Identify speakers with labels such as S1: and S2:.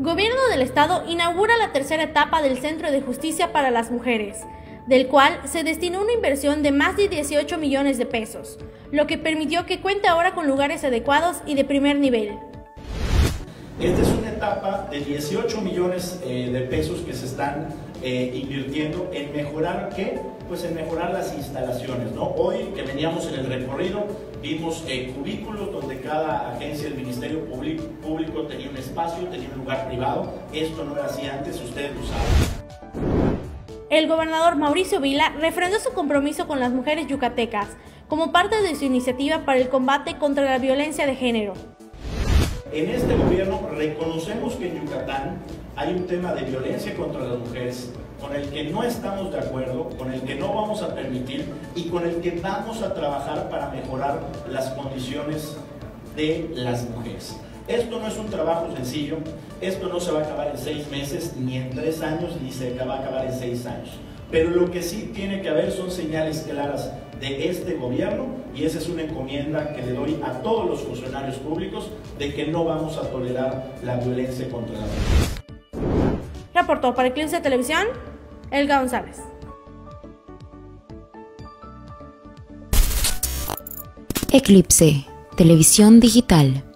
S1: Gobierno del Estado inaugura la tercera etapa del Centro de Justicia para las Mujeres, del cual se destinó una inversión de más de 18 millones de pesos, lo que permitió que cuente ahora con lugares adecuados y de primer nivel.
S2: Esta es una etapa de 18 millones eh, de pesos que se están eh, invirtiendo en mejorar qué? Pues en mejorar las instalaciones. ¿no? Hoy que veníamos en el recorrido vimos eh, cubículos donde cada agencia del Ministerio Público, Público tenía un espacio, tenía un lugar privado. Esto no era así antes, ustedes lo saben.
S1: El gobernador Mauricio Vila refrendó su compromiso con las mujeres yucatecas como parte de su iniciativa para el combate contra la violencia de género.
S2: En este gobierno reconocemos que en Yucatán hay un tema de violencia contra las mujeres con el que no estamos de acuerdo, con el que no vamos a permitir y con el que vamos a trabajar para mejorar las condiciones de las mujeres. Esto no es un trabajo sencillo, esto no se va a acabar en seis meses, ni en tres años, ni se va a acabar en seis años. Pero lo que sí tiene que haber son señales claras de este gobierno y esa es una encomienda que le doy a todos los funcionarios públicos de que no vamos a tolerar la violencia contra las mujeres.
S1: Reportó para Eclipse Televisión, Elga González.
S3: Eclipse, Televisión Digital.